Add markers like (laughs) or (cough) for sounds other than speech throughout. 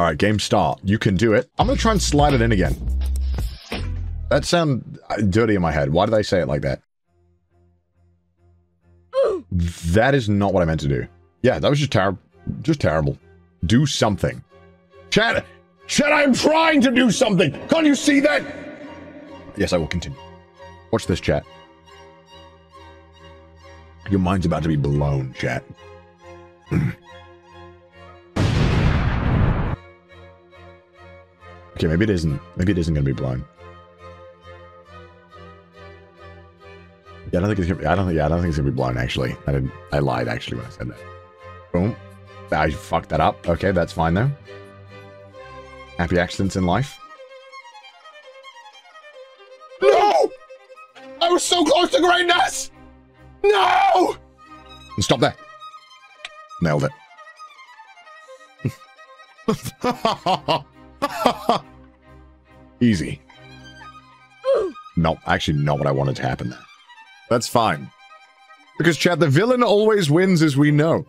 All right, game start. You can do it. I'm going to try and slide it in again. That sound uh, dirty in my head. Why did I say it like that? (gasps) that is not what I meant to do. Yeah, that was just terrible. Just terrible. Do something. Chat, chat, I'm trying to do something. Can't you see that? Yes, I will continue. Watch this, chat. Your mind's about to be blown, chat. (clears throat) okay, maybe it isn't. Maybe it isn't going to be blown. Yeah, I don't think it's gonna be, I don't think yeah, I don't think it's gonna be blown actually. I didn't I lied actually when I said that. Boom. Ah, I fucked that up. Okay, that's fine though. Happy accidents in life. No! I was so close to greatness! No! And stop there. Nailed it. (laughs) (laughs) Easy. No, actually not what I wanted to happen there. That's fine. Because, Chad, the villain always wins, as we know.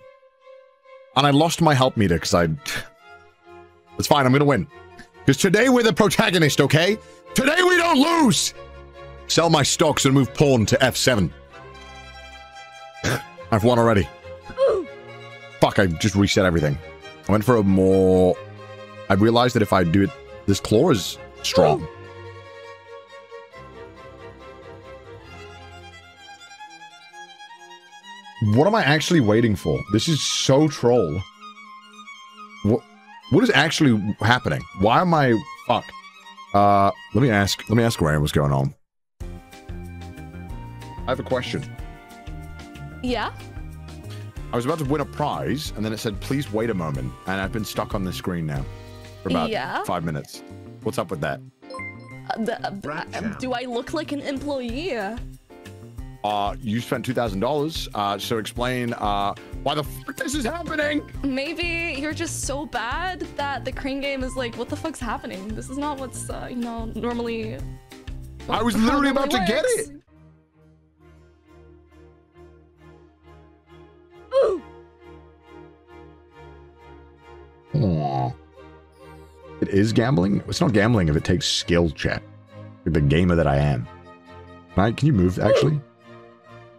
And I lost my help meter because I... (sighs) It's fine, I'm gonna win. Because today we're the protagonist, okay? Today we don't lose! Sell my stocks and move pawn to F7. (sighs) I've won already. Fuck, I just reset everything. I went for a more... I realized that if I do it... This claw is strong. What am I actually waiting for? This is so troll. What what is actually happening? Why am I fuck? Uh let me ask let me ask Ryan what's going on. I have a question. Yeah? I was about to win a prize and then it said please wait a moment and I've been stuck on the screen now for about Yeah? five minutes. What's up with that? Uh, the, uh, do I look like an employee? Uh you spent two thousand dollars. Uh so explain uh why the fuck this is happening? Maybe you're just so bad that the crane game is like, what the fuck's happening? This is not what's, uh, you know, normally. I was literally about to normally get works. it. Aw. It is gambling? It's not gambling if it takes skill check. The gamer that I am. I, can you move, actually?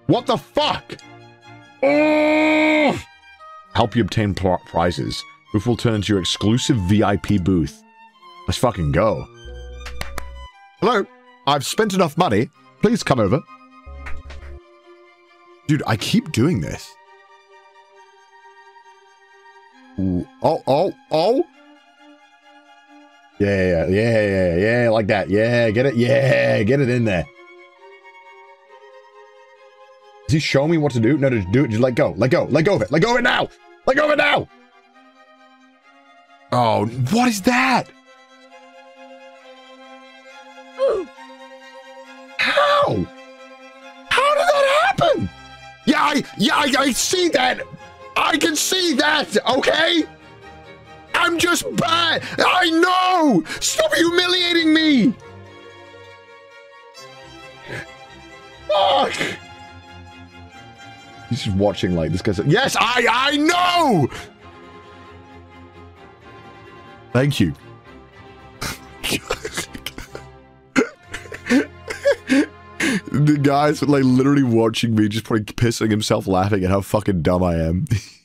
What the fuck? Oh! Help you obtain pr- prizes. Booth will turn into your exclusive VIP booth. Let's fucking go. Hello? I've spent enough money. Please come over. Dude, I keep doing this. Ooh. Oh, oh, oh. Yeah, yeah, yeah, yeah, yeah, like that. Yeah, get it. Yeah, get it in there. Is he showing me what to do? No, just do it. Just let go. Let go. Let go of it. Let go of it now. Let go of it now. Oh, what is that? How? How did that happen? Yeah, I, yeah, I, I see that. I can see that, okay? I'm just bad. I know. Stop humiliating me. Fuck. He's just watching like this guy's. Yes, I, I know. Thank you. (laughs) the guy's like literally watching me, just probably pissing himself laughing at how fucking dumb I am. (laughs)